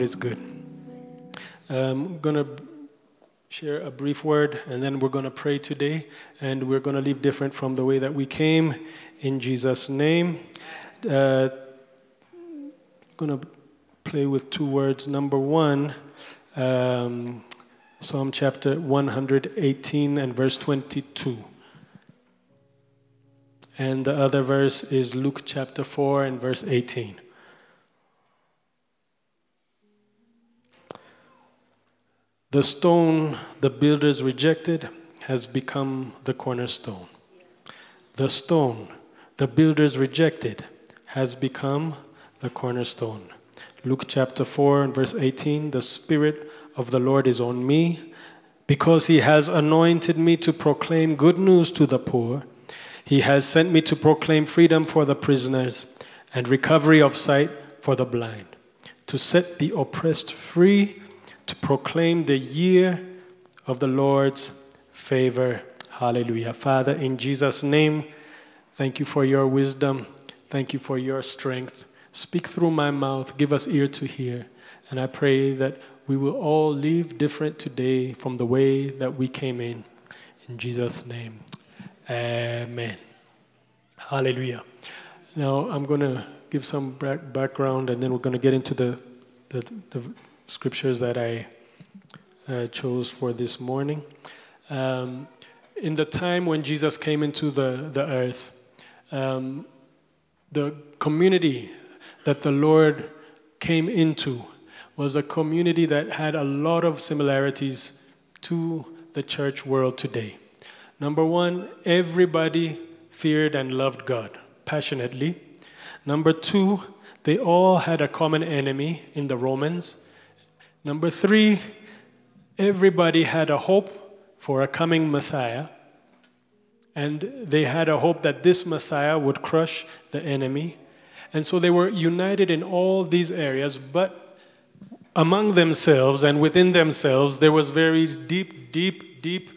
God is good. I'm going to share a brief word and then we're going to pray today and we're going to leave different from the way that we came in Jesus' name. Uh, I'm going to play with two words. Number one, um, Psalm chapter 118 and verse 22. And the other verse is Luke chapter 4 and verse 18. The stone the builders rejected has become the cornerstone. The stone the builders rejected has become the cornerstone. Luke chapter 4 and verse 18 The Spirit of the Lord is on me because he has anointed me to proclaim good news to the poor. He has sent me to proclaim freedom for the prisoners and recovery of sight for the blind, to set the oppressed free to proclaim the year of the Lord's favor. Hallelujah. Father, in Jesus' name, thank you for your wisdom. Thank you for your strength. Speak through my mouth. Give us ear to hear. And I pray that we will all leave different today from the way that we came in. In Jesus' name, amen. Hallelujah. Now, I'm going to give some background and then we're going to get into the, the, the scriptures that I uh, chose for this morning. Um, in the time when Jesus came into the, the earth, um, the community that the Lord came into was a community that had a lot of similarities to the church world today. Number one, everybody feared and loved God passionately. Number two, they all had a common enemy in the Romans. Number three, everybody had a hope for a coming Messiah. And they had a hope that this Messiah would crush the enemy. And so they were united in all these areas, but among themselves and within themselves, there was very deep, deep, deep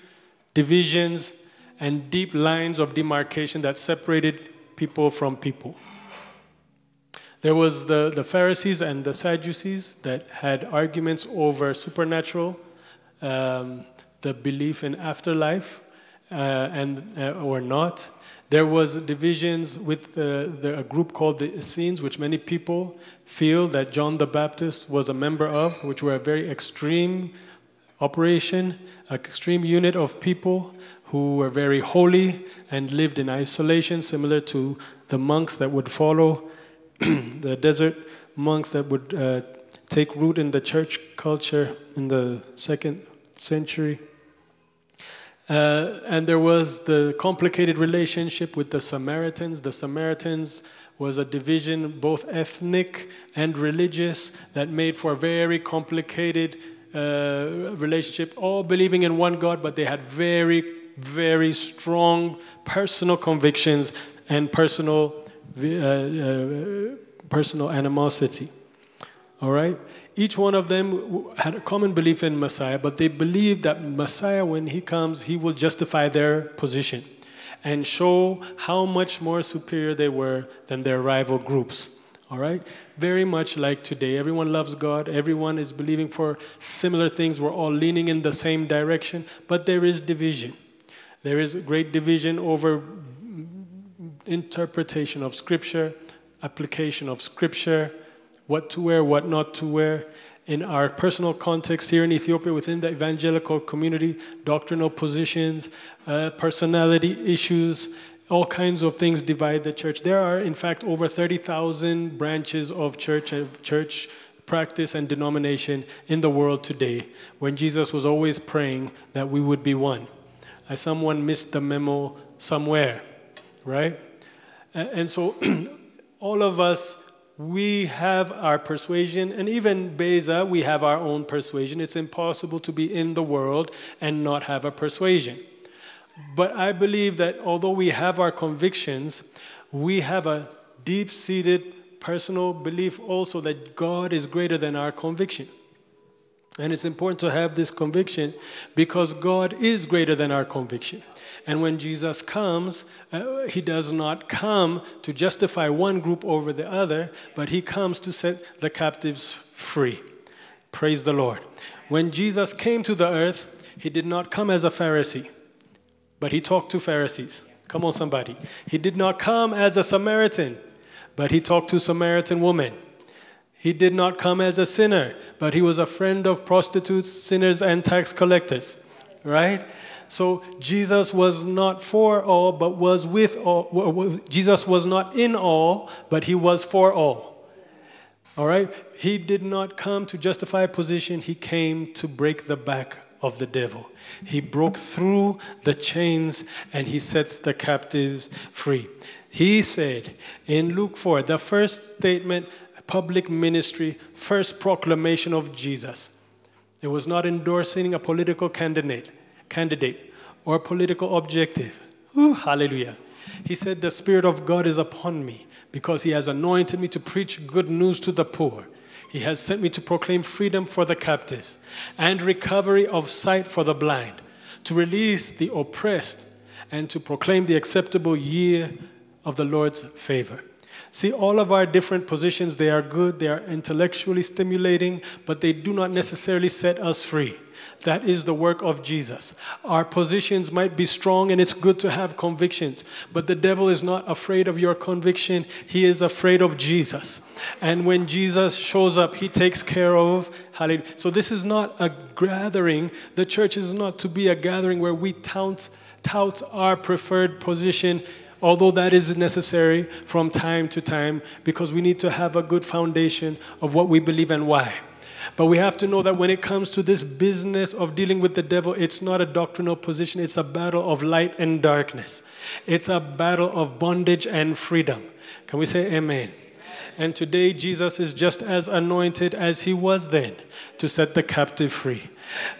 divisions and deep lines of demarcation that separated people from people. There was the, the Pharisees and the Sadducees that had arguments over supernatural, um, the belief in afterlife, uh, and uh, or not. There was divisions with the, the, a group called the Essenes, which many people feel that John the Baptist was a member of, which were a very extreme operation, an extreme unit of people who were very holy and lived in isolation, similar to the monks that would follow the desert monks that would uh, take root in the church culture in the second century. Uh, and there was the complicated relationship with the Samaritans. The Samaritans was a division, both ethnic and religious, that made for a very complicated uh, relationship, all believing in one God, but they had very, very strong personal convictions and personal Uh, uh, personal animosity. All right? Each one of them had a common belief in Messiah, but they believed that Messiah, when he comes, he will justify their position and show how much more superior they were than their rival groups. All right? Very much like today. Everyone loves God. Everyone is believing for similar things. We're all leaning in the same direction, but there is division. There is great division over interpretation of Scripture, application of Scripture, what to wear, what not to wear. In our personal context here in Ethiopia, within the evangelical community, doctrinal positions, uh, personality issues, all kinds of things divide the church. There are, in fact, over 30,000 branches of church, church practice and denomination in the world today, when Jesus was always praying that we would be one. Uh, someone missed the memo somewhere, right? And so all of us, we have our persuasion, and even Beza, we have our own persuasion. It's impossible to be in the world and not have a persuasion. But I believe that although we have our convictions, we have a deep seated personal belief also that God is greater than our conviction. And it's important to have this conviction because God is greater than our conviction. And when Jesus comes, uh, he does not come to justify one group over the other, but he comes to set the captives free. Praise the Lord. When Jesus came to the earth, he did not come as a Pharisee, but he talked to Pharisees. Come on, somebody. He did not come as a Samaritan, but he talked to Samaritan women. He did not come as a sinner, but he was a friend of prostitutes, sinners, and tax collectors. Right? So Jesus was not for all, but was with all. Jesus was not in all, but he was for all. All right? He did not come to justify a position, he came to break the back of the devil. He broke through the chains and he sets the captives free. He said in Luke 4, the first statement, public ministry, first proclamation of Jesus. It was not endorsing a political candidate, candidate or political objective. Ooh, hallelujah. He said, The Spirit of God is upon me because He has anointed me to preach good news to the poor. He has sent me to proclaim freedom for the captives and recovery of sight for the blind, to release the oppressed, and to proclaim the acceptable year of the Lord's favor. See, all of our different positions, they are good, they are intellectually stimulating, but they do not necessarily set us free. That is the work of Jesus. Our positions might be strong and it's good to have convictions, but the devil is not afraid of your conviction. He is afraid of Jesus. And when Jesus shows up, he takes care of. Hallelujah. So this is not a gathering. The church is not to be a gathering where we tout, tout our preferred position although that is necessary from time to time because we need to have a good foundation of what we believe and why. But we have to know that when it comes to this business of dealing with the devil, it's not a doctrinal position, it's a battle of light and darkness. It's a battle of bondage and freedom. Can we say amen? And today, Jesus is just as anointed as he was then to set the captive free,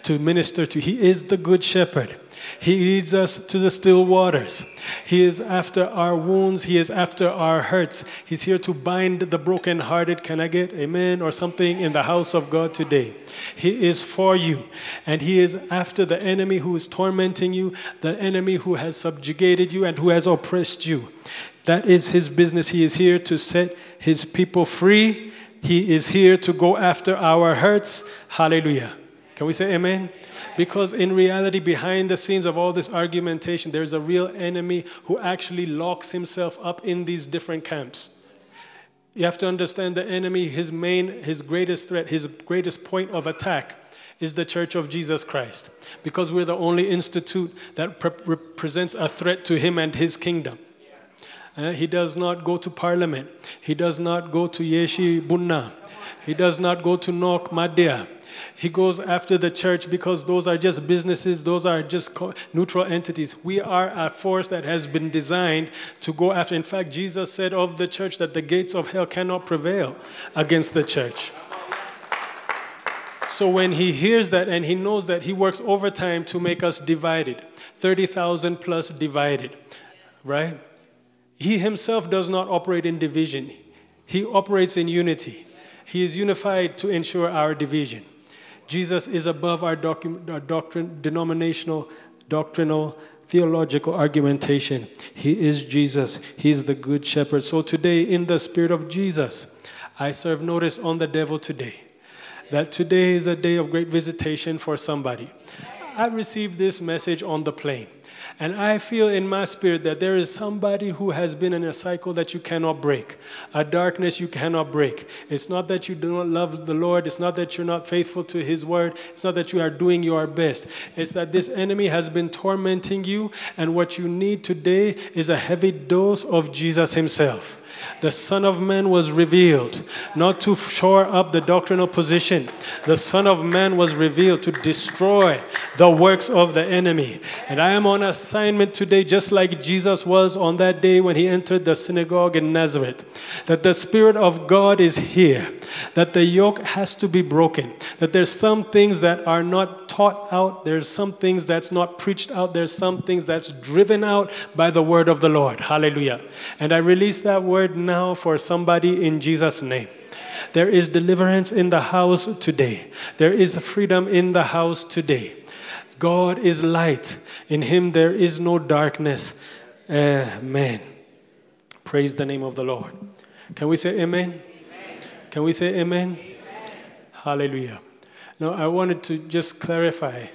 to minister to. He is the good shepherd. He leads us to the still waters. He is after our wounds. He is after our hurts. He's here to bind the brokenhearted. Can I get amen or something in the house of God today? He is for you. And He is after the enemy who is tormenting you, the enemy who has subjugated you and who has oppressed you. That is His business. He is here to set His people free. He is here to go after our hurts. Hallelujah. Can we say amen? Because in reality, behind the scenes of all this argumentation, there's a real enemy who actually locks himself up in these different camps. You have to understand the enemy, his main, his greatest threat, his greatest point of attack is the Church of Jesus Christ. Because we're the only institute that pre- represents a threat to him and his kingdom. Uh, he does not go to parliament. He does not go to Yeshi Bunna. He does not go to Nok Madia. He goes after the church because those are just businesses, those are just neutral entities. We are a force that has been designed to go after. In fact, Jesus said of the church that the gates of hell cannot prevail against the church. So when he hears that and he knows that he works overtime to make us divided, 30,000 plus divided, right? He himself does not operate in division, he operates in unity. He is unified to ensure our division. Jesus is above our, docu- our doctrine, denominational, doctrinal, theological argumentation. He is Jesus. He is the good shepherd. So today, in the spirit of Jesus, I serve notice on the devil today that today is a day of great visitation for somebody. I received this message on the plane. And I feel in my spirit that there is somebody who has been in a cycle that you cannot break, a darkness you cannot break. It's not that you do not love the Lord, it's not that you're not faithful to His word, it's not that you are doing your best. It's that this enemy has been tormenting you, and what you need today is a heavy dose of Jesus Himself the Son of Man was revealed not to shore up the doctrinal position. The Son of Man was revealed to destroy the works of the enemy. And I am on assignment today, just like Jesus was on that day when he entered the synagogue in Nazareth, that the Spirit of God is here, that the yoke has to be broken, that there's some things that are not taught out, there's some things that's not preached out, there's some things that's driven out by the word of the Lord. Hallelujah. And I release that word now for somebody in Jesus' name. There is deliverance in the house today. There is freedom in the house today. God is light. In him there is no darkness. Amen. Praise the name of the Lord. Can we say amen? amen. Can we say amen? amen? Hallelujah. Now, I wanted to just clarify.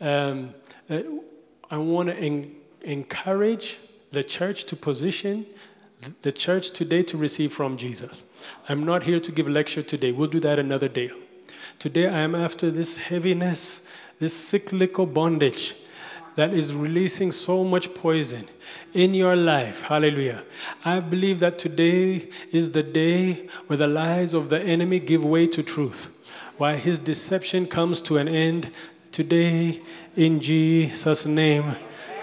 Um, I want to en- encourage the church to position the church today to receive from Jesus. I'm not here to give lecture today. We'll do that another day. Today I am after this heaviness, this cyclical bondage that is releasing so much poison in your life. Hallelujah. I believe that today is the day where the lies of the enemy give way to truth. Why his deception comes to an end today in Jesus' name.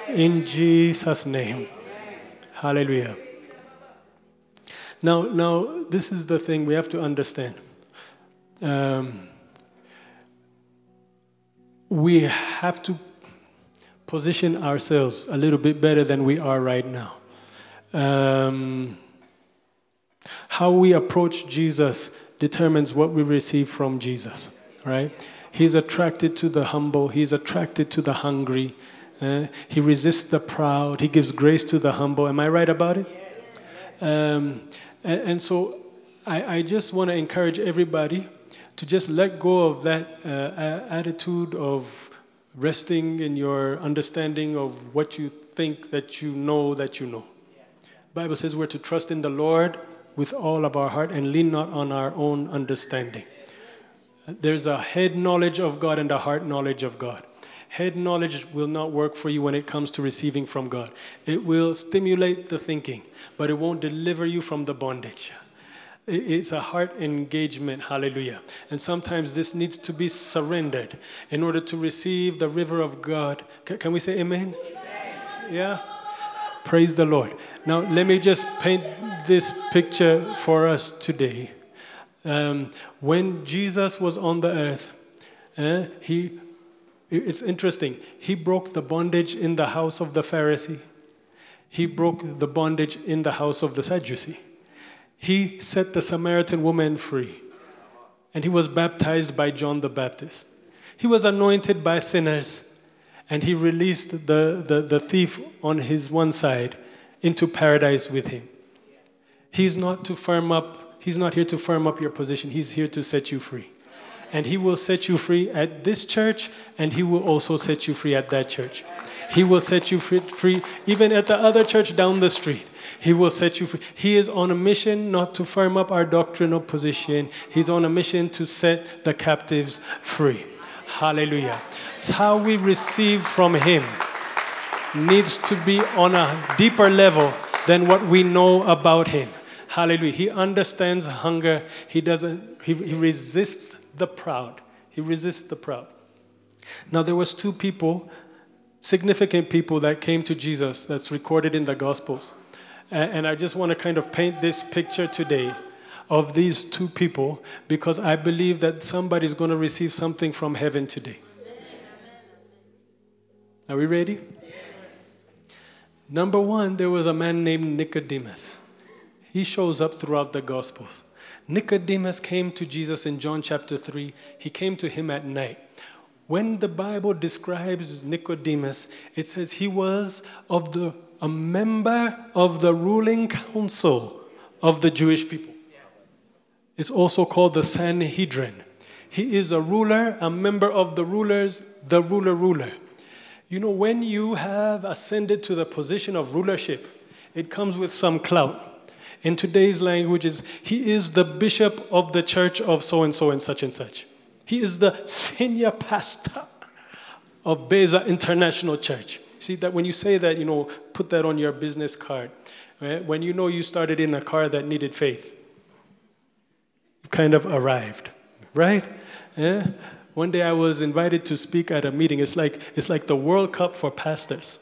In Jesus' name. Hallelujah. Now, now, this is the thing we have to understand. Um, we have to position ourselves a little bit better than we are right now. Um, how we approach Jesus determines what we receive from Jesus, right? He's attracted to the humble, he's attracted to the hungry, uh, he resists the proud, he gives grace to the humble. Am I right about it? Um, and, and, so I, I just want to encourage everybody to just let go of that uh, attitude of resting in your understanding of what you think that you know that you know. Bible says we're to trust in the Lord with all of our heart and lean not on our own understanding. There's a head knowledge of God and a heart knowledge of God. Head knowledge will not work for you when it comes to receiving from God. It will stimulate the thinking, but it won't deliver you from the bondage. It's a heart engagement, hallelujah. And sometimes this needs to be surrendered in order to receive the river of God. Can we say amen? amen? Yeah? Praise the Lord. Now, let me just paint this picture for us today. Um, when Jesus was on the earth, uh, he, it's interesting, he broke the bondage in the house of the Pharisee, he broke the bondage in the house of the Sadducee he set the Samaritan woman free. And he was baptized by John the Baptist. He was anointed by sinners, and he released the, the, the thief on his one side into paradise with him. He's not to firm up, he's not here to firm up your position, he's here to set you free. And he will set you free at this church, and he will also set you free at that church. He will set you free, free even at the other church down the street. He will set you free. He is on a mission not to firm up our doctrinal position, He's on a mission to set the captives free. Hallelujah. It's how we receive from Him needs to be on a deeper level than what we know about Him. Hallelujah. He understands hunger. He doesn't, he, he resists the proud. He resists the proud. Now there was two people, significant people that came to Jesus that's recorded in the Gospels. And I just want to kind of paint this picture today of these two people because I believe that somebody's going to receive something from heaven today. Are we ready? Number one, there was a man named Nicodemus. He shows up throughout the Gospels. Nicodemus came to Jesus in John chapter 3. He came to him at night. When the Bible describes Nicodemus, it says he was of the a member of the ruling council of the Jewish people. It's also called the Sanhedrin. He is a ruler, a member of the rulers, the ruler ruler. You know, when you have ascended to the position of rulership, it comes with some clout. In today's languages, he is the bishop of the church of so and so and such and such. He is the senior pastor of Beza International Church. See that when you say that, you know, put that on your business card. Right? When you know you started in a car that needed faith, you kind of arrived, right? Yeah? One day I was invited to speak at a meeting. It's like, it's like the World Cup for pastors.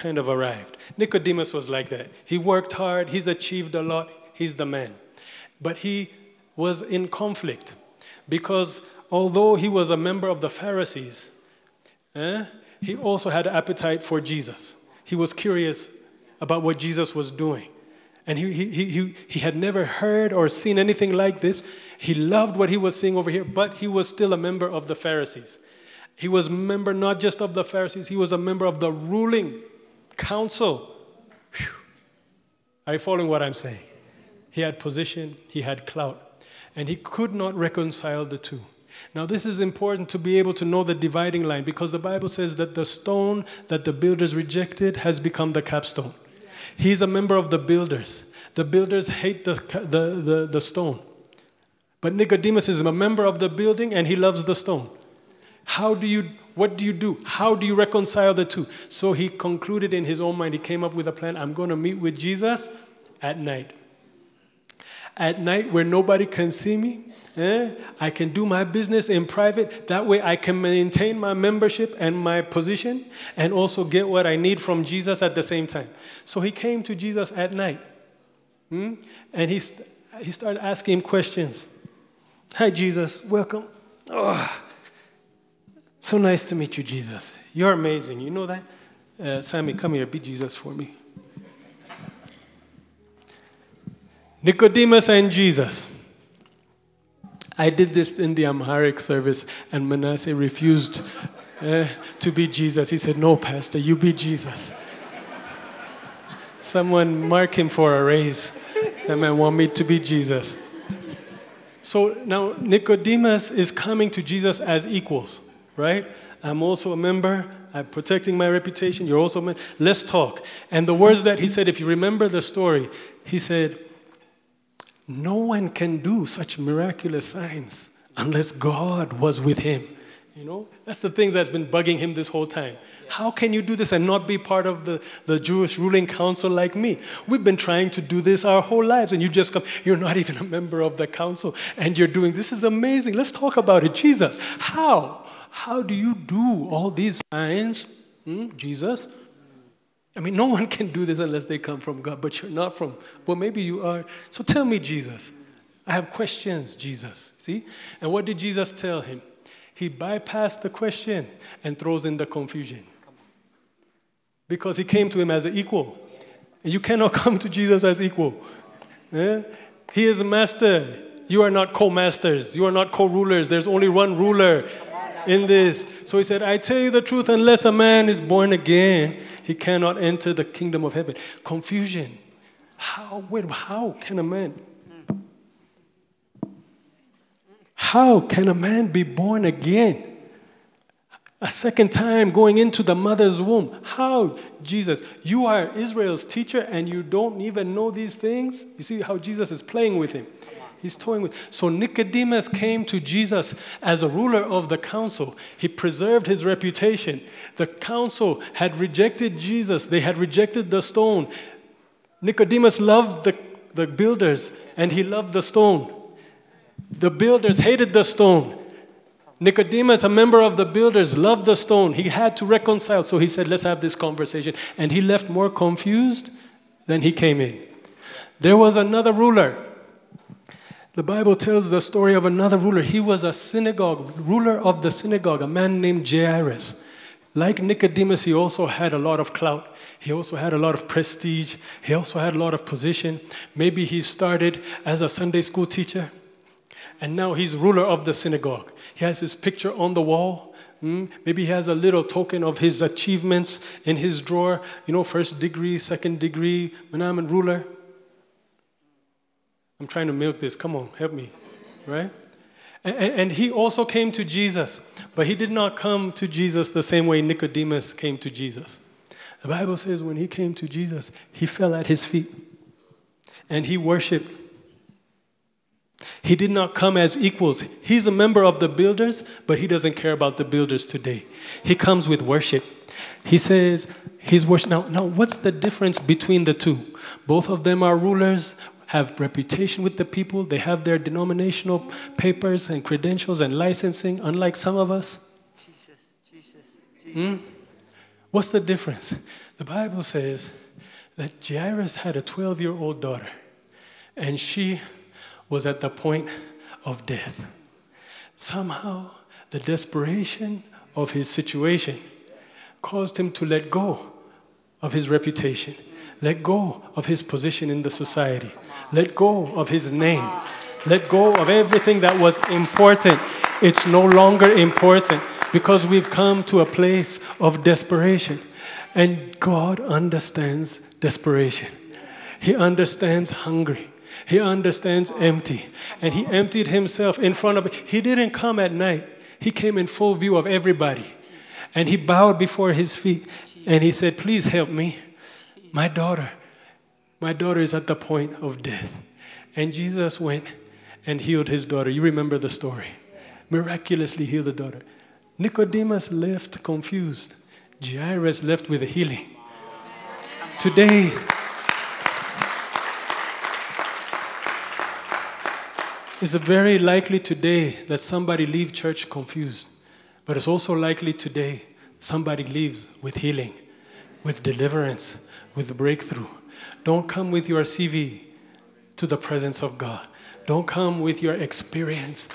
Kind of arrived. Nicodemus was like that. He worked hard, he's achieved a lot, he's the man. But he was in conflict because although he was a member of the Pharisees, eh, he also had appetite for Jesus. He was curious about what Jesus was doing. And he, he, he, he had never heard or seen anything like this. He loved what he was seeing over here, but he was still a member of the Pharisees. He was a member not just of the Pharisees, he was a member of the ruling council. Whew. Are you following what I'm saying? He had position, he had clout. And he could not reconcile the two. Now, this is important to be able to know the dividing line because the Bible says that the stone that the builders rejected has become the capstone. He's a member of the builders. The builders hate the, the, the, the stone. But Nicodemus is a member of the building and he loves the stone. How do you, what do you do? How do you reconcile the two? So he concluded in his own mind, he came up with a plan I'm going to meet with Jesus at night. At night, where nobody can see me, eh, I can do my business in private. That way, I can maintain my membership and my position and also get what I need from Jesus at the same time. So he came to Jesus at night. Hmm? And he, he started asking him questions. Hi, Jesus. Welcome. Oh, so nice to meet you, Jesus. You're amazing. You know that? Uh, Sammy, come here. Be Jesus for me. Nicodemus and Jesus. I did this in the Amharic service, and Manasseh refused uh, to be Jesus. He said, No, Pastor, you be Jesus. Someone mark him for a raise. That man want me to be Jesus. So now Nicodemus is coming to Jesus as equals, right? I'm also a member. I'm protecting my reputation. You're also a member. Let's talk. And the words that he said, if you remember the story, he said, No one can do such miraculous signs unless God was with him. You know, that's the things that's been bugging him this whole time. How can you do this and not be part of the, the Jewish ruling council like me? We've been trying to do this our whole lives, and you just come, you're not even a member of the council, and you're doing this is amazing. Let's talk about it. Jesus, how? How do you do all these signs? Hmm? Jesus? I mean, no one can do this unless they come from God, but you're not from, well, maybe you are. So tell me, Jesus. I have questions, Jesus. See? And what did Jesus tell him? He bypassed the question and throws in the confusion because he came to him as an equal. And you cannot come to Jesus as equal. Yeah? He is a master. You are not co masters. You are not co rulers. There's only one ruler in this. So he said, I tell you the truth, unless a man is born again, he cannot enter the kingdom of heaven. Confusion. How, wait, how can a man? How can a man be born again? a second time going into the mother's womb. How? Jesus, you are Israel's teacher and you don't even know these things? You see how Jesus is playing with him. He's toying with. So Nicodemus came to Jesus as a ruler of the council. He preserved his reputation. The council had rejected Jesus, they had rejected the stone. Nicodemus loved the, the builders and he loved the stone. The builders hated the stone. Nicodemus, a member of the builders, loved the stone. He had to reconcile. So he said, Let's have this conversation. And he left more confused than he came in. There was another ruler. The Bible tells the story of another ruler. He was a synagogue, ruler of the synagogue, a man named Jairus. Like Nicodemus, he also had a lot of clout. He also had a lot of prestige. He also had a lot of position. Maybe he started as a Sunday school teacher, and now he's ruler of the synagogue. He has his picture on the wall. Mm? Maybe he has a little token of his achievements in his drawer. You know, first degree, second degree, Manaman ruler. I'm trying to milk this. Come on, help me. Right? And, and he also came to Jesus, but he did not come to Jesus the same way Nicodemus came to Jesus. The Bible says when he came to Jesus, he fell at his feet and he worshiped he did not come as equals. He's a member of the builders, but he doesn't care about the builders today. He comes with worship. He says he's worship. Now, now, what's the difference between the two? Both of them are rulers, have reputation with the people. They have their denominational papers and credentials and licensing, unlike some of us. Jesus, Jesus, Jesus. Hmm? What's the difference? The Bible says that Jairus had a 12 year old daughter, and she was at the point of death. Somehow, the desperation of his situation caused him to let go of his reputation, let go of his position in the society, let go of his name, let go of everything that was important. It's no longer important because we've come to a place of desperation. And God understands desperation, He understands hungry. He understands empty. And he emptied himself in front of He didn't come at night. He came in full view of everybody. And he bowed before his feet and he said, Please help me. My daughter, my daughter is at the point of death. And Jesus went and healed his daughter. You remember the story. Miraculously healed the daughter. Nicodemus left confused. Jairus left with a healing. Today, it's very likely today that somebody leave church confused, but it's also likely today somebody leaves with healing, with deliverance, with breakthrough. Don't come with your CV to the presence of God. Don't come with your experience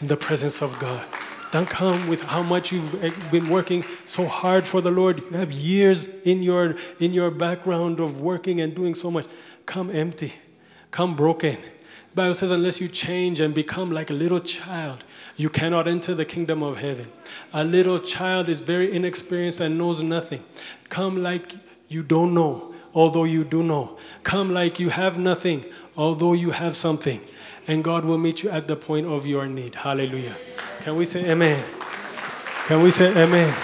in the presence of God. Don't come with how much you've eh, been working so hard for the Lord. You have years in your, in your background of working and doing so much. Come empty. Come broken. The Bible says, unless you change and become like a little child, you cannot enter the kingdom of heaven. A little child is very inexperienced and knows nothing. Come like you don't know, although you do know. Come like you have nothing, although you have something. And God will meet you at the point of your need. Hallelujah. Can we say amen? Can we say amen?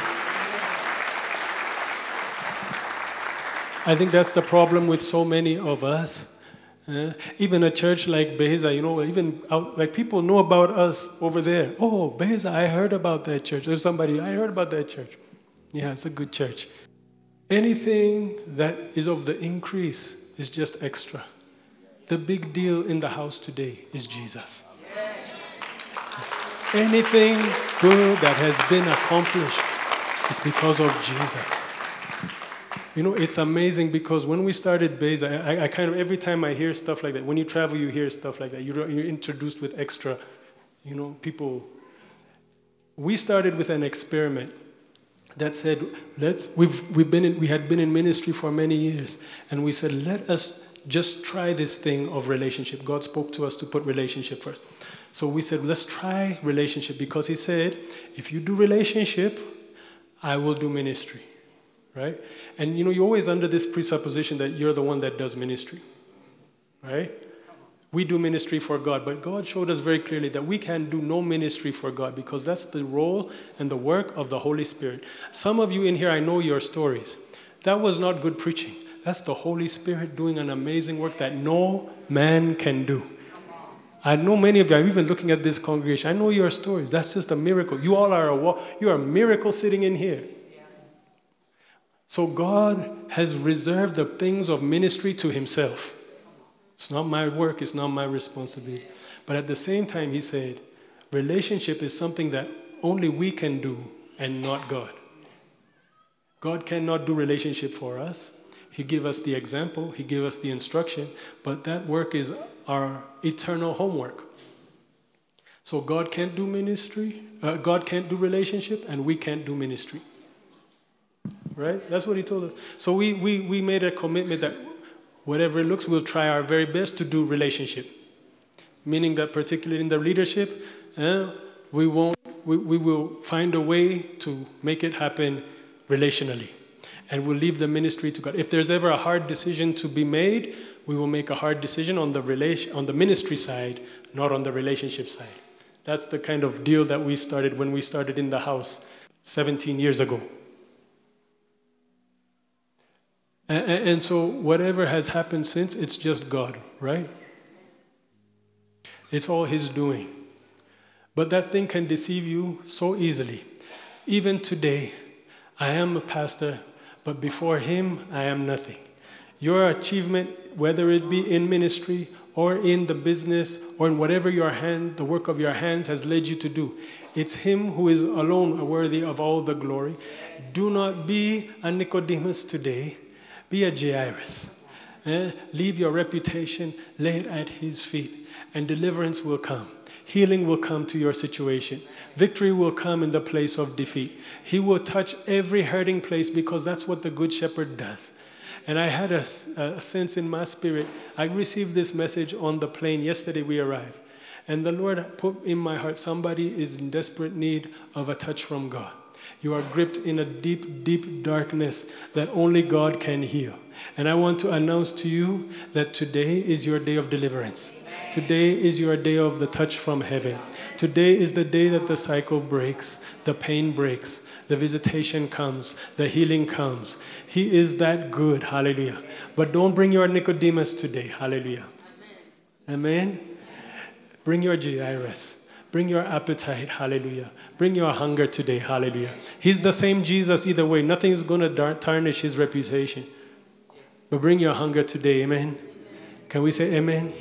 I think that's the problem with so many of us. Uh, even a church like Beza, you know, even out, like people know about us over there. Oh, Beza, I heard about that church. There's somebody, I heard about that church. Yeah, it's a good church. Anything that is of the increase is just extra. The big deal in the house today is Jesus. Anything good that has been accomplished is because of Jesus. You know, it's amazing because when we started Beza, I, I, I, kind of, every time I hear stuff like that, when you travel, you hear stuff like that. You're, you're introduced with extra, you know, people. We started with an experiment that said, let's, we've, we've been in, we had been in ministry for many years, and we said, let us just try this thing of relationship. God spoke to us to put relationship first. So we said, let's try relationship because he said, if you do relationship, I will do ministry. Right? And you know, you're always under this presupposition that you're the one that does ministry. Right? We do ministry for God, but God showed us very clearly that we can do no ministry for God because that's the role and the work of the Holy Spirit. Some of you in here, I know your stories. That was not good preaching. That's the Holy Spirit doing an amazing work that no man can do. I know many of you, I'm even looking at this congregation. I know your stories. That's just a miracle. You all are a, you are a miracle sitting in here. So God has reserved the things of ministry to himself. It's not my work, it's not my responsibility. But at the same time, he said, relationship is something that only we can do and not God. God cannot do relationship for us. He give us the example, he give us the instruction, but that work is our eternal homework. So God can't do ministry, uh, God can't do relationship, and we can't do ministry. Right? That's what he told us. So we, we, we made a commitment that whatever it looks, we'll try our very best to do relationship. Meaning that particularly in the leadership, uh, we, won't, we, we will find a way to make it happen relationally. And we'll leave the ministry to God. If there's ever a hard decision to be made, we will make a hard decision on the, relation, on the ministry side, not on the relationship side. That's the kind of deal that we started when we started in the house 17 years ago. And, and so, whatever has happened since, it's just God, right? It's all His doing. But that thing can deceive you so easily. Even today, I am a pastor, but before Him, I am nothing. Your achievement whether it be in ministry or in the business or in whatever your hand, the work of your hands has led you to do. It's Him who is alone worthy of all the glory. Do not be a Nicodemus today, be a Jairus. Eh? Leave your reputation, lay it at His feet, and deliverance will come. Healing will come to your situation. Victory will come in the place of defeat. He will touch every hurting place because that's what the Good Shepherd does. And I had a, a sense in my spirit. I received this message on the plane yesterday, we arrived. And the Lord put in my heart somebody is in desperate need of a touch from God. You are gripped in a deep, deep darkness that only God can heal. And I want to announce to you that today is your day of deliverance. Today is your day of the touch from heaven. Today is the day that the cycle breaks, the pain breaks, the visitation comes, the healing comes. He is that good. Hallelujah. But don't bring your Nicodemus today. Hallelujah. Amen. Bring your Jairus. Bring your appetite. Hallelujah. Bring your hunger today. Hallelujah. He's the same Jesus either way. Nothing is going to tarnish his reputation. But bring your hunger today. Amen. Can we say amen?